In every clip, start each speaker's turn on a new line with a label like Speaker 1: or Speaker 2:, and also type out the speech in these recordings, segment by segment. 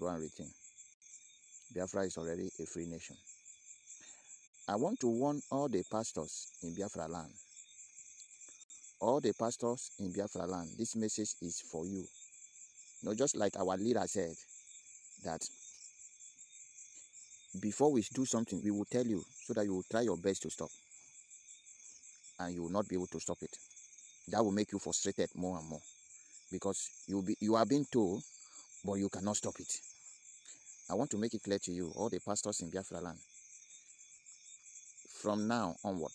Speaker 1: Go and read. Biafra is already a free nation. I want to warn all the pastors in Biafra land. All the pastors in Biafra land, this message is for you. Not just like our leader said, that before we do something, we will tell you so that you will try your best to stop. And you will not be able to stop it. That will make you frustrated more and more. Because you be you are being told, but you cannot stop it. I want to make it clear to you, all the pastors in Biafra land, from now onward,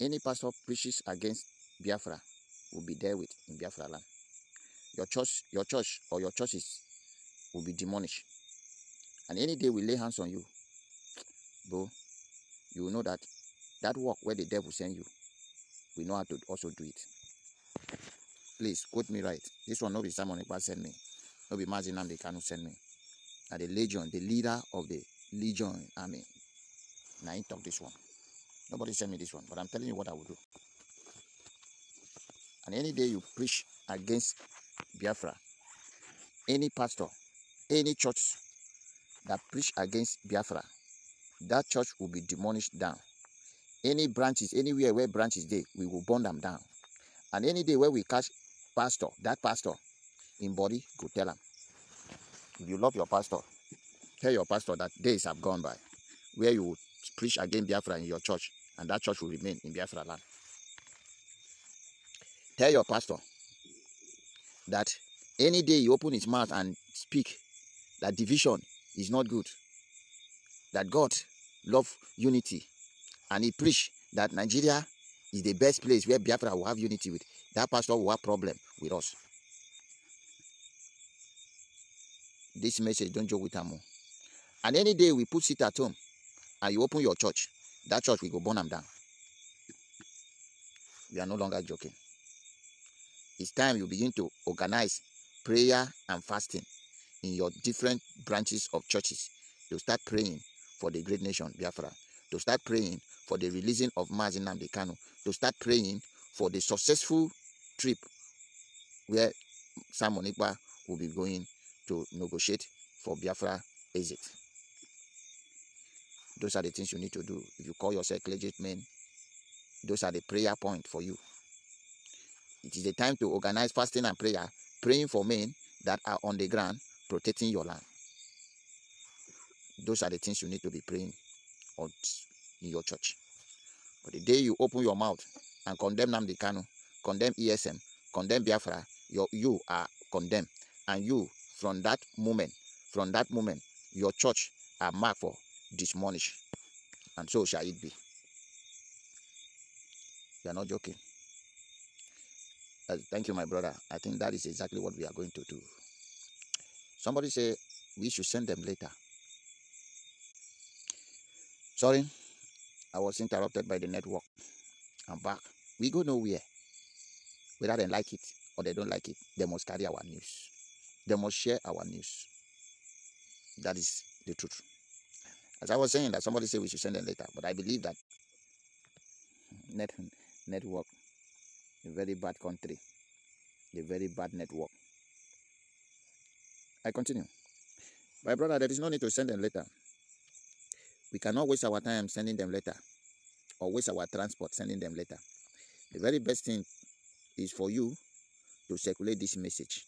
Speaker 1: any pastor preaches against Biafra will be dealt with in Biafra land. Your church, your church or your churches will be demolished. And any day we lay hands on you, bro, you will know that that work where the devil send you, we know how to also do it. Please quote me right. This one no be Simon Ekpa send me. No be Mazi Nnamdi Kanu send me. Now the legion, the leader of the legion army. Now he talk this one. Nobody send me this one, but I'm telling you what I will do. And any day you preach against Biafra, any pastor, any church that preach against Biafra, that church will be demolished down. Any branches, anywhere where branches there, we will burn them down. And any day where we catch pastor, that pastor in body, go tell him. If you love your pastor, tell your pastor that days have gone by where you preach against Biafra in your church, and that church will remain in Biafra land. Tell your pastor that any day you open his mouth and speak that division is not good, that God love unity, and he preach that Nigeria is the best place where Biafra will have unity with, that pastor will have problem with us. This message, don't joke with oh. And any day we put it at home and you open your church, that church will go burn them down. We are no longer joking. It's time you begin to organize prayer and fasting in your different branches of churches to start praying for the great nation Biafra, to start praying for the releasing of Mazi Nnamdi Kanu, to start praying for the successful trip where Simon Ekpa will be going to negotiate for Biafra exit. Those are the things you need to do. If you call yourself clergy men, those are the prayer point for you. It is the time to organize fasting and prayer, praying for men that are on the ground, protecting your land. Those are the things you need to be praying on in your church. But the day you open your mouth and condemn Nnamdi condemn ESN, condemn Biafra, you are condemned. And you, from that moment, from that moment, your church are marked for demolish. And so shall it be. You are not joking. Uh, thank you, my brother. I think that is exactly what we are going to do. Somebody say we should send them later. Sorry, I was interrupted by the network. I'm back. We go nowhere. Whether they like it or they don't like it, they must carry our news. They must share our news. That is the truth. As I was saying that somebody said we should send them later, but I believe that net network, a very bad country, a very bad network. I continue. My brother, there is no need to send them later. We cannot waste our time sending them later or waste our transport sending them later. The very best thing is for you to circulate this message.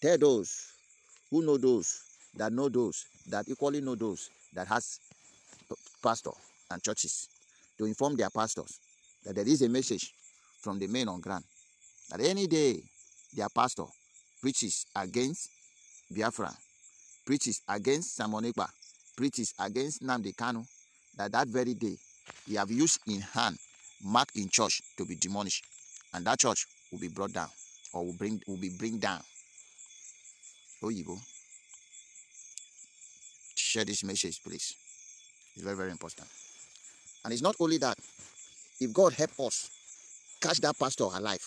Speaker 1: Tell those who know those that know those that equally know those that has pastor and churches to inform their pastors that there is a message from the men on ground that any day their pastor preaches against Biafra, preaches against Simon preaches against Nnamdi Kanu, that that very day he have used in hand, marked in church to be demolished, and that church will be brought down or will bring will be bring down. Oyibo, share this message, please. It's very very important. And it's not only that. If God help us catch that pastor alive,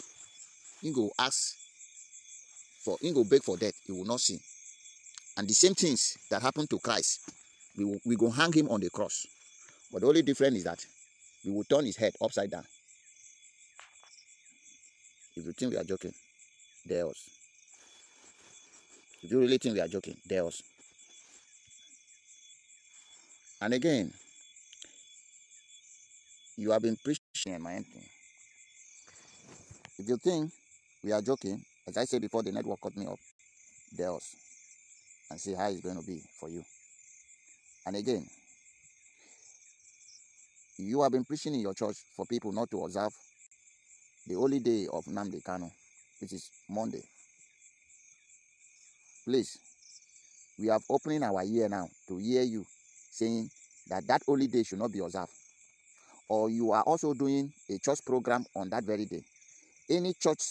Speaker 1: he go ask for he go beg for death. He will not sin. And the same things that happened to Christ, we will, we go hang him on the cross. But the only difference is that we will turn his head upside down. If you think we are joking, dare us. If you really think we are joking, us. And again, you have been preaching in my thing. If you think we are joking, as I said before, the network cut me up, us and see how it's going to be for you. And again, you have been preaching in your church for people not to observe the holy day of Nnamdi Kanu, which is Monday. Please, we have opening our ear now to hear you saying that that holy day should not be observed. Or you are also doing a church program on that very day. Any church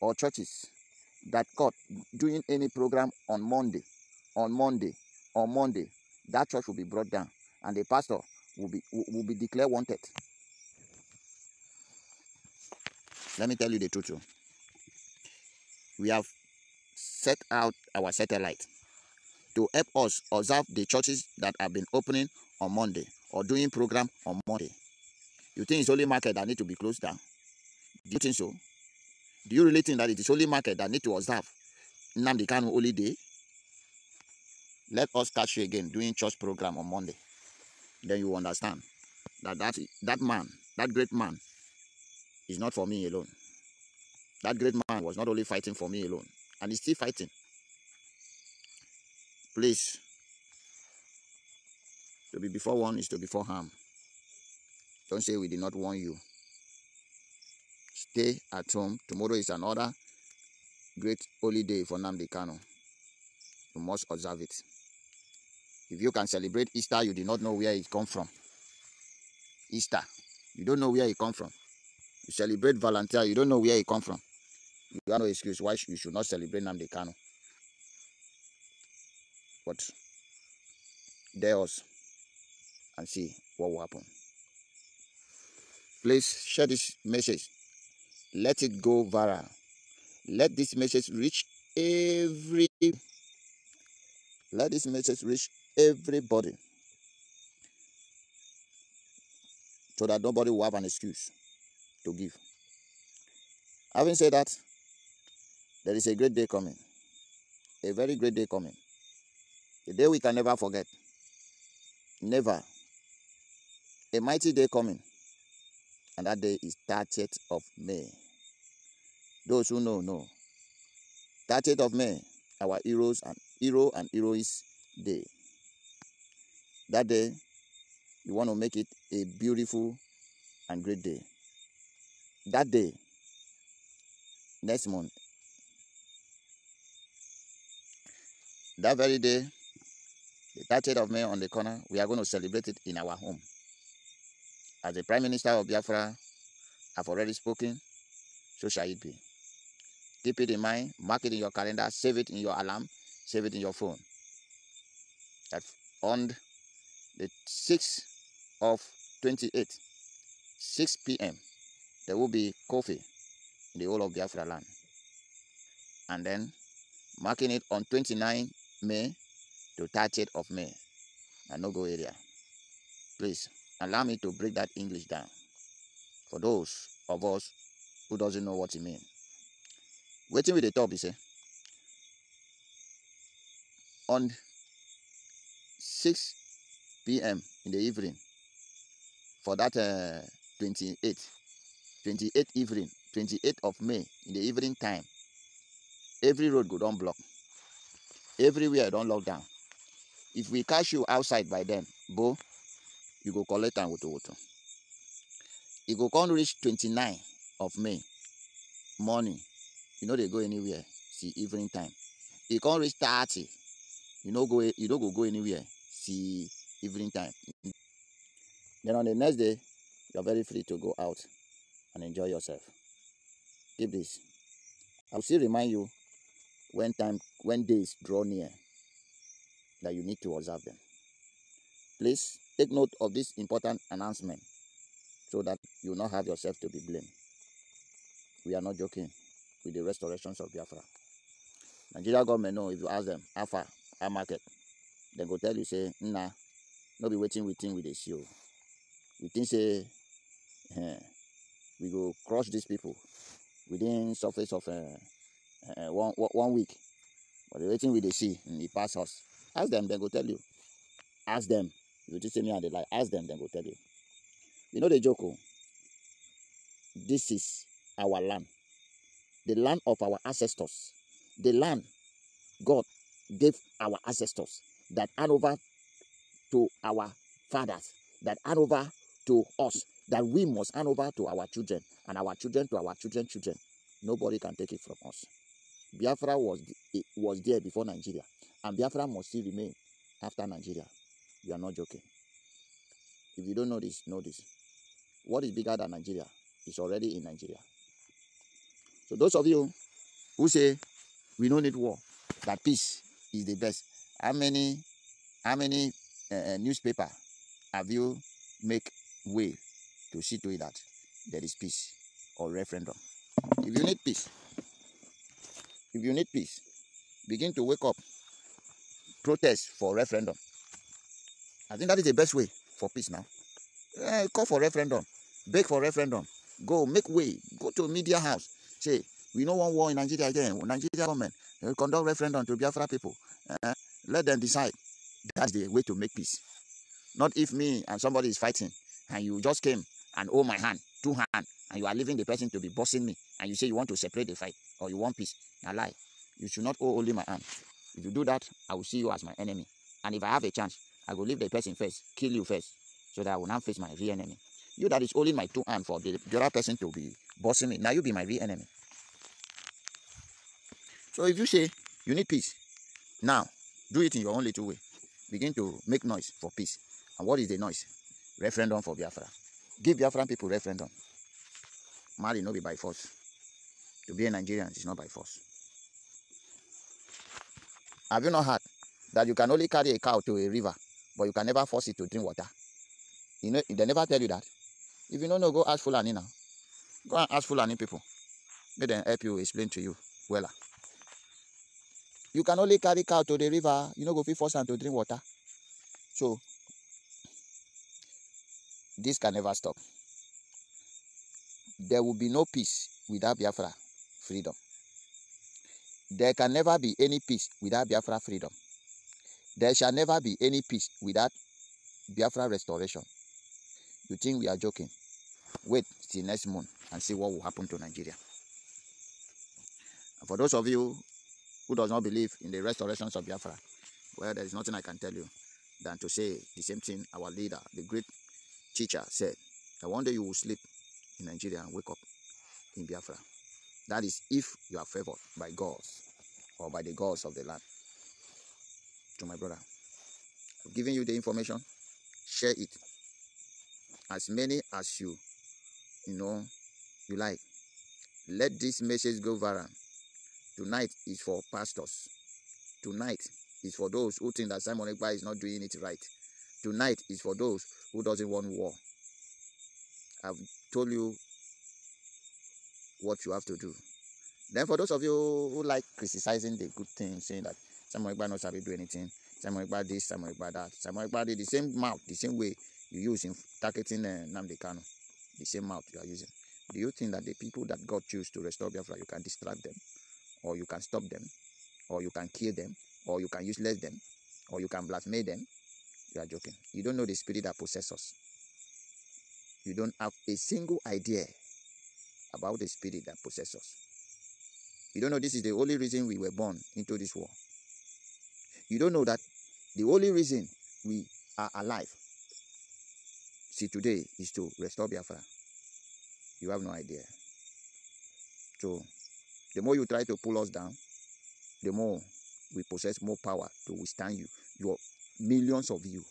Speaker 1: or churches that caught doing any program on Monday, on Monday, on Monday, that church will be brought down and the pastor will be will be declared wanted. Let me tell you the truth. Too. We have set out our satellite to help us observe the churches that have been opening on Monday or doing program on Monday. You think it's only market that need to be closed down? Do you think so? Do you really think that it is only market that need to observe Nnamdi Kanu holy day? Let us catch you again doing church program on Monday. Then you understand that that, that man, that great man, is not for me alone. That great man was not only fighting for me alone, and he's still fighting. Please, to be before one is to be before harm. Don't say we did not warn you. Stay at home. Tomorrow is another great holy day for Nnamdi Kanu. You must observe it. If you can celebrate Easter, you did not know where it come from. Easter, you don't know where it come from. You celebrate Valentine, you don't know where it come from. You have no excuse why you should not celebrate Nnamdi Kanu. But dare us and see what will happen. Please share this message. Let it go viral. Let this message reach every let this message reach everybody so that nobody will have an excuse to give. Having said that, there is a great day coming, a very great day coming, a day we can never forget. Never. A mighty day coming, and that day is 30th of May. Those who know, know. 30th of May, our heroes and hero and heroes day. That day, you want to make it a beautiful and great day. That day, next month, that very day, the 30th of May on the corner, we are going to celebrate it in our home. As the Prime Minister of Biafra, have already spoken, so shall it be. Keep it in mind, mark it in your calendar, save it in your alarm, save it in your phone. That on the 6th of 28, 6 p.m., there will be coffee in the whole of Biafra land. And then marking it on 29 May to 30th of May, and no go area. Please allow me to break that English down for those of us who doesn't know what it means. Waiting with the top, you say. On 6 p.m. in the evening for that uh, 28, 28 evening, 28th of May in the evening time, every road go down block. Everywhere don't lock down. If we catch you outside by then, Bo, you go collect and water water. You go come reach 29 of May morning. You know they go anywhere. See evening time. You come reach 30. You know go you don't go go anywhere. See evening time. Then on the next day, you're very free to go out and enjoy yourself. Keep this. I'll still remind you when time when days draw near that you need to observe them. Please take note of this important announcement so that you will not have yourself to be blamed. We are not joking with the restorations of Biafra. Nigeria government know if you ask them, how how market, they go tell you, say, nah, no be waiting within with the show. We think say uh, we go crush these people within surface of uh, uh, one one week. For the waiting we they see in the past us. Ask them, they go tell you. Ask them. You just say me and they lie. Ask them, they go tell you. You know the joke. oh? This is our land. The land of our ancestors. The land God gave our ancestors that hand over to our fathers, that hand over to us, that we must hand over to our children, and our children to our children children. Nobody can take it from us. Biafra was it was there before Nigeria, and Biafra must still remain after Nigeria. We are not joking. If you don't know this, know this. What is bigger than Nigeria is already in Nigeria. So those of you who say we don't need war, that peace is the best. How many, how many uh, newspaper have you make way to see to it that there is peace or referendum? If you need peace, if you need peace, begin to wake up, protest for referendum. I think that is the best way for peace now. Eh, call for referendum, beg for referendum, go make way, go to media house, say we no want war in Nigeria again. Nigeria government uh, conduct referendum to Biafra people. Uh, let them decide. That's the way to make peace. Not if me and somebody is fighting and you just came and hold my hand, two hand, and you are leaving the person to be bossing me, and you say you want to separate the fight or you want peace. Now lie. You should not hold only my hand. If you do that, I will see you as my enemy. And if I have a chance, I will leave the person first, kill you first, so that I will not face my real enemy. You that is holding my two hand for the, the other person to be bossing me, now you be my real enemy. So if you say you need peace, now do it in your own little way. Begin to make noise for peace. And what is the noise? Referendum for Biafra. Give Biafran people referendum. Marry no be by force. To be a Nigerian is not by force. Have you not heard that you can only carry a cow to a river, but you can never force it to drink water? You know, they never tell you that. If you don't know, go ask Fulani now. Go and ask Fulani people. Let them help you explain to you. Well, you can only carry cow to the river. You know, go fit force am to drink water. So this can never stop. There will be no peace without Biafra freedom. There can never be any peace without Biafra freedom. There shall never be any peace without Biafra restoration. You think we are joking? Wait till next month and see what will happen to Nigeria. And for those of you who does not believe in the restorations of Biafra, well, there is nothing I can tell you than to say the same thing our leader, the great teacher, said that one day you will sleep in Nigeria and wake up in Biafra. That is if you are favored by gods or by the gods of the land. To my brother, I've given you the information, share it. As many as you, you know, you like. Let this message go viral. Tonight is for pastors. Tonight is for those who think that Simon Ekpa is not doing it right. Tonight is for those who doesn't want war. I've told you what you have to do. Then for those of you who like criticizing the good things, saying that Ekpa knows how to do anything, Simon Ekpa this, Simon Ekpa that, Ekpa did the same mouth, the same way you use in targeting uh, Nnamdi Kanu, the same mouth you are using. Do you think that the people that God choose to restore Biafra, you can distract them, or you can stop them, or you can kill them, or you can useless them, or you can blaspheме them? You are joking. You don't know the spirit that possesses us. You don't have a single idea about the spirit that possesses us. You don't know this is the only reason we were born into this war. You don't know that the only reason we are alive, see today, is to restore Biafra. You have no idea. So, the more you try to pull us down, the more we possess more power to withstand you. Your millions of you.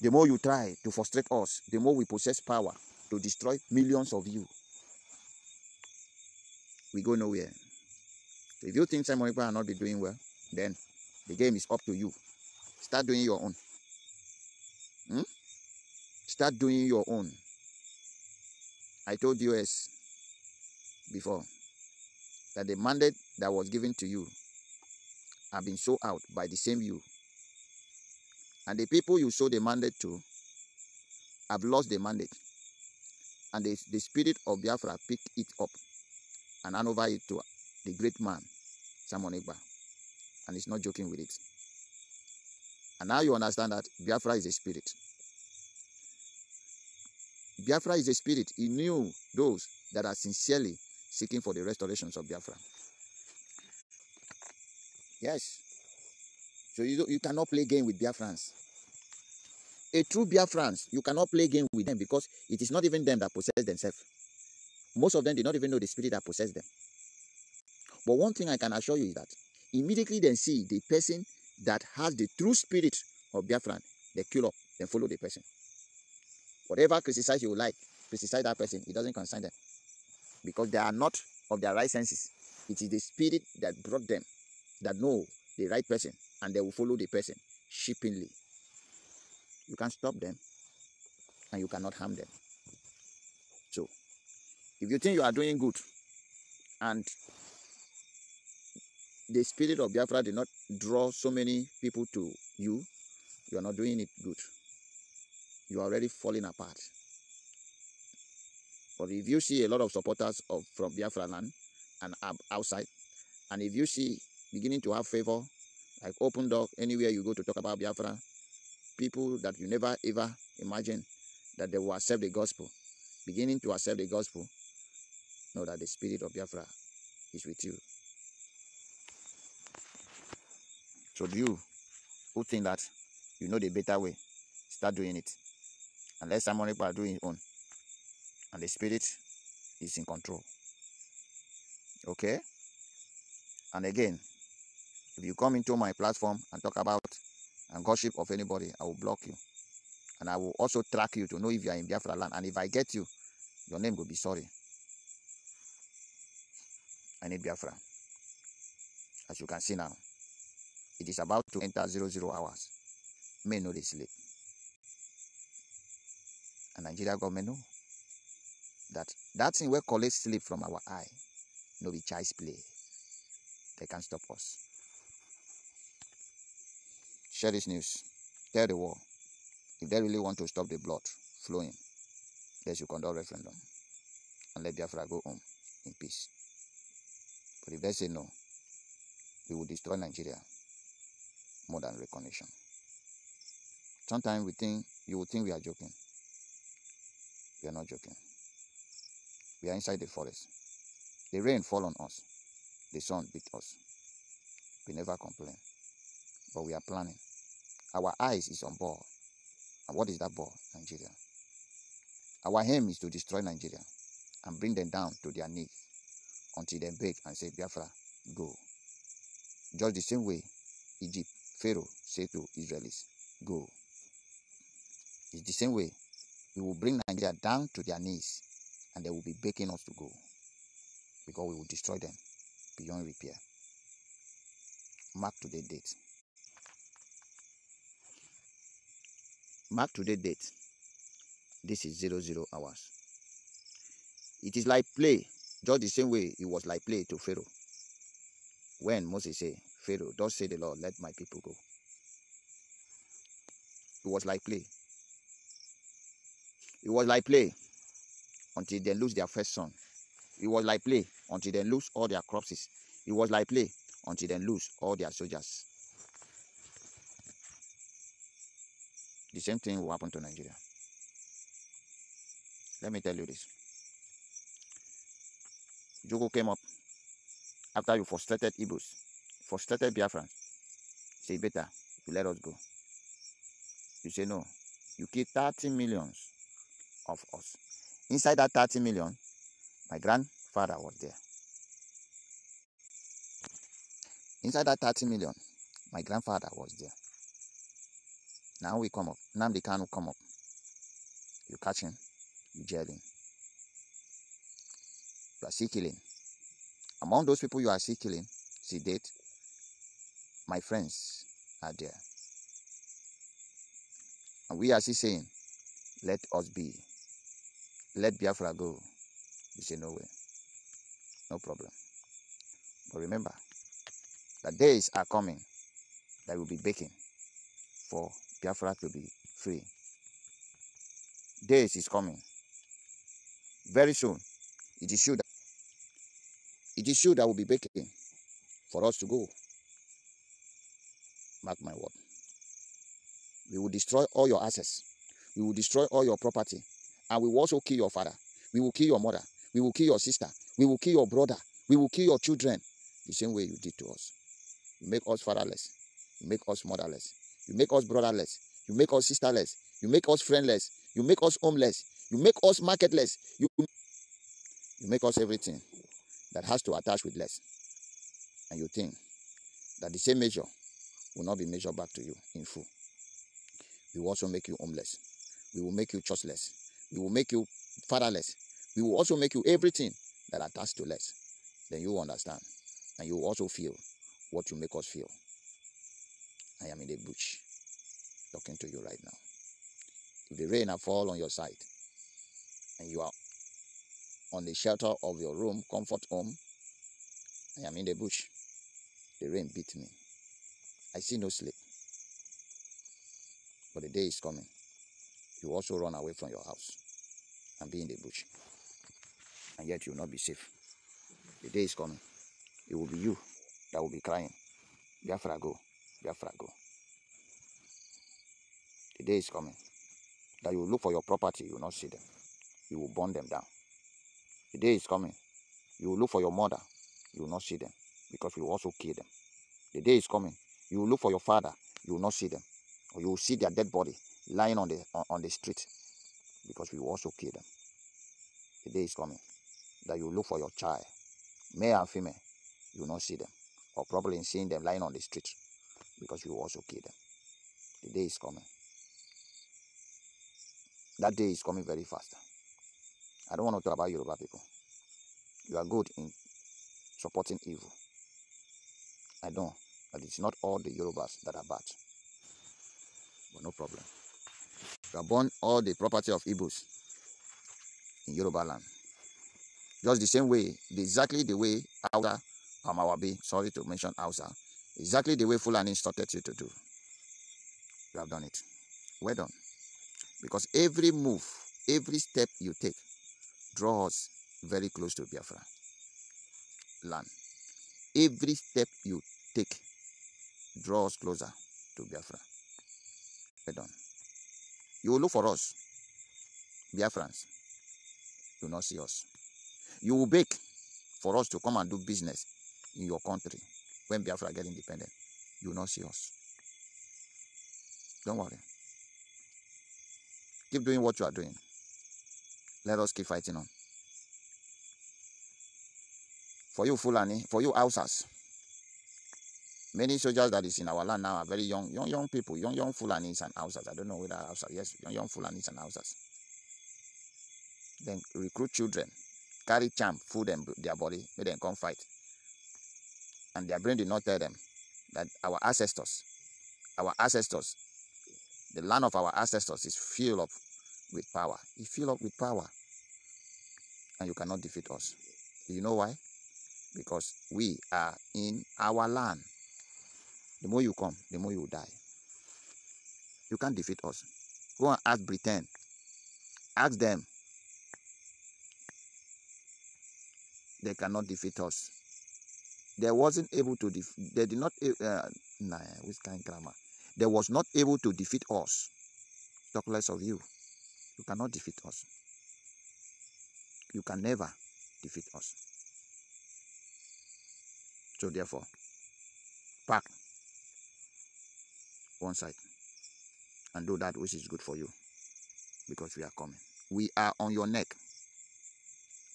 Speaker 1: The more you try to frustrate us, the more we possess power to destroy millions of you. We go nowhere. So if you think Simon Ekpa are not be doing well, then the game is up to you. Start doing your own. Hmm? Start doing your own. I told you as before that the mandate that was given to you have been sold out by the same you. And the people you sold the mandate to have lost the mandate. And the, the spirit of Biafra picked it up and hand over it to the great man, Simon Ekpa, and he's not joking with it. And now you understand that Biafra is a spirit. Biafra is a spirit. He knew those that are sincerely seeking for the restorations of Biafra. Yes. So you, you cannot play game with Biafrans. A true Biafrans, you cannot play game with them because it is not even them that possess themselves. Most of them did not even know the spirit that possessed them. But one thing I can assure you is that immediately they see the person that has the true spirit of Biafran, they kill up, then follow the person. Whatever criticize you like, criticize that person, it doesn't concern them. Because they are not of their right senses. It is the spirit that brought them that know the right person and they will follow the person shippingly. You can't stop them and you cannot harm them. So, if you think you are doing good and the spirit of Biafra did not draw so many people to you, you are not doing it good. You are already falling apart. But if you see a lot of supporters of from Biafra land and outside, and if you see beginning to have favor, like open door anywhere you go to talk about Biafra, people that you never ever imagine that they will accept the gospel, beginning to accept the gospel, know that the spirit of Biafra is with you. So do you who think that you know the better way, start doing it. And let someone else do it own. And the spirit is in control. Okay? And again, if you come into my platform and talk about and gossip of anybody, I will block you. And I will also track you to know if you are in Biafra land. And if I get you, your name will be sorry. I need Biafra. As you can see now, it is about to enter zero zero hours. May know they sleep. And Nigeria government know that that thing where collect sleep from our eye, no be child's play. They can stop us. Share this news. Tell the world. If they really want to stop the blood flowing, they should conduct referendum and let Biafra go home in peace. But if they say no, we will destroy Nigeria more than recognition. Sometimes we think you will think we are joking. We are not joking. We are inside the forest. The rain fall on us. The sun beat us. We never complain. But we are planning. Our eyes is on ball. And what is that ball? Nigeria. Our aim is to destroy Nigeria and bring them down to their knees until they beg and say, Biafra, go. Just the same way Egypt, Pharaoh said to Israelis, go. It's the same way we will bring Nigeria down to their knees and they will be begging us to go because we will destroy them beyond repair. Mark today's date. Mark today date. This is zero zero hours. It is like play, just the same way it was like play to Pharaoh. When Moses said, Pharaoh, thus say the Lord, let my people go. It was like play. It was like play until they lose their first son. It was like play until they lose all their corpses. It was like play until they lose all their soldiers. The same thing will happen to Nigeria. Let me tell you this. Jogo came up after you frustrated Igbos, frustrated Biafrans. Say, better, you let us go. You say, no. You kill 30 millions of us. Inside that 30 million, my grandfather was there. Inside that 30 million, my grandfather was there. Now we come up. Nnamdi Kanu come up. You catch him, you jail him. You are still killing. Among those people you are still killing, see date, my friends are there. And we are still saying, let us be. Let Biafra go. You say, no way. No problem. But remember, the days are coming that will be baking for Biafra to be free. Days is coming. Very soon. It is sure that it is sure that will be baking for us to go. Mark my word. We will destroy all your assets. We will destroy all your property. And we will also kill your father. We will kill your mother. We will kill your sister. We will kill your brother. We will kill your children the same way you did to us. You make us fatherless. You make us motherless. You make us brotherless. You make us sisterless. You make us friendless. You make us homeless. You make us marketless. You, you make us everything that has to attach with less. And you think that the same measure will not be measured back to you in full. We will also make you homeless. We will make you trustless. We will make you fatherless. We will also make you everything that attached to less. Then you will understand. And you will also feel what you make us feel. I am in the bush talking to you right now. If the rain fall on your side and you are on the shelter of your room, comfort home, I am in the bush. The rain beat me. I see no sleep. But the day is coming. You also run away from your house and be in the bush. And yet you will not be safe. The day is coming. It will be you that will be crying. Biafra go. Biafra. The day is coming that you look for your property, you will not see them. You will burn them down. The day is coming. You will look for your mother, you will not see them because we will also kill them. The day is coming. You will look for your father, you will not see them. Or you will see their dead body lying on the on, on the street because we will also kill them. The day is coming that you look for your child, male and female, you will not see them. Or probably seeing them lying on the street because you also kill them. The day is coming. That day is coming very fast. I don't want to talk about Yoruba people. You are good in supporting evil. I know, but it's not all the Yorubas that are bad. But no problem. You are born all the property of Igbos in Yoruba land. Just the same way, exactly the way Hausa Amawabi, sorry to mention Hausa, exactly the way Fulani instructed you to do. You have done it. Well done. Because every move, every step you take draws very close to Biafra land. Every step you take draws closer to Biafra. Well done. You will look for us, Biafrans. You will not see us. You will beg for us to come and do business in your country when Biafra get independent. You will not see us. Don't worry. Keep doing what you are doing. Let us keep fighting on. For you Fulani, for you Hausas, many soldiers that is in our land now are very young, young, young people, young, young Fulanis and Hausas. I don't know whether Hausas, yes, young, young Fulanis and Hausas. Then recruit children, carry charm, food them their body, make them come fight. And their brain did not tell them that our ancestors, our ancestors, the land of our ancestors is filled up with power. It's filled up with power. And you cannot defeat us. Do you know why? Because we are in our land. The more you come, the more you die. You can't defeat us. Go and ask Britain. Ask them. They cannot defeat us. They wasn't able to def- they did not uh, nah, which kind grammar? They was not able to defeat us. Talk less of you. You cannot defeat us. You can never defeat us. So therefore, pack one side and do that which is good for you because we are coming. We are on your neck.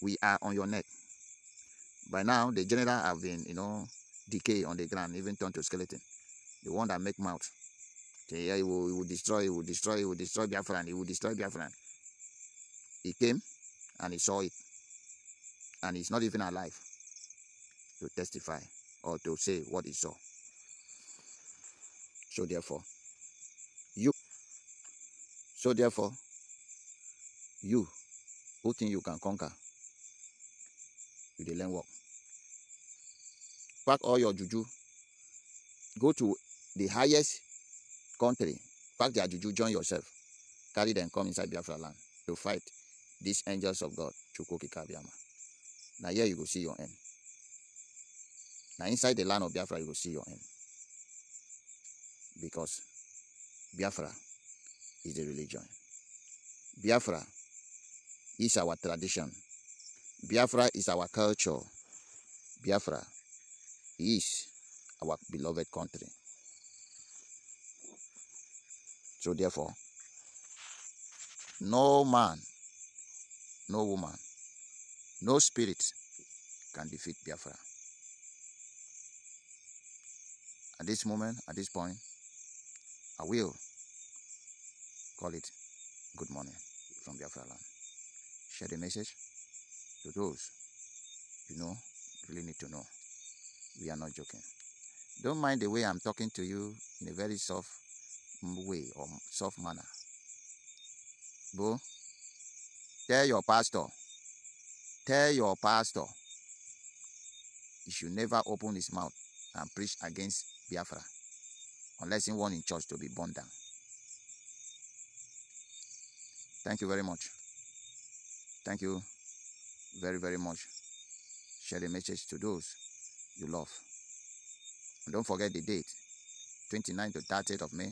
Speaker 1: We are on your neck. By now, the general have been, you know, decay on the ground, even turned to skeleton. The one that make mouth. Yeah, he will, he will destroy, he will destroy, he will destroy Biafran, he will destroy Biafran. He came and he saw it. And he's not even alive to testify or to say what he saw. So therefore, you, so therefore, you who think you can conquer, you dey learn work. Pack all your juju, go to the highest country, pack their juju, join yourself, carry them come inside Biafra land to fight these angels of God, Chukwu Okike Abiama. Now here you go see your end. Now inside the land of Biafra, you will see your end. Because Biafra is the religion. Biafra is our tradition. Biafra is our culture. Biafra is our beloved country. So therefore, no man, no woman, no spirit can defeat Biafra. At this moment, at this point, I will call it good morning from Biafra land. Share the message to those you know really need to know. We are not joking. Don't mind the way I'm talking to you in a very soft way or soft manner. Boo, tell your pastor, tell your pastor, he should never open his mouth and preach against Biafra unless he want in church to be burned down. Thank you very much. Thank you very, very much. Share the message to those you love. And don't forget the date 29th to 30th of May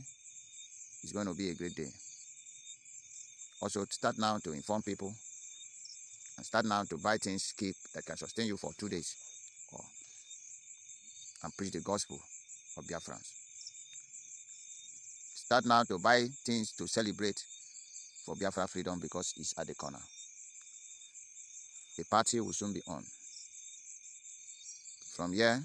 Speaker 1: is going to be a great day. Also, start now to inform people and start now to buy things keep that can sustain you for two days or and preach the gospel of Biafrans. Start now to buy things to celebrate for Biafra freedom because it's at the corner. The party will soon be on. From here,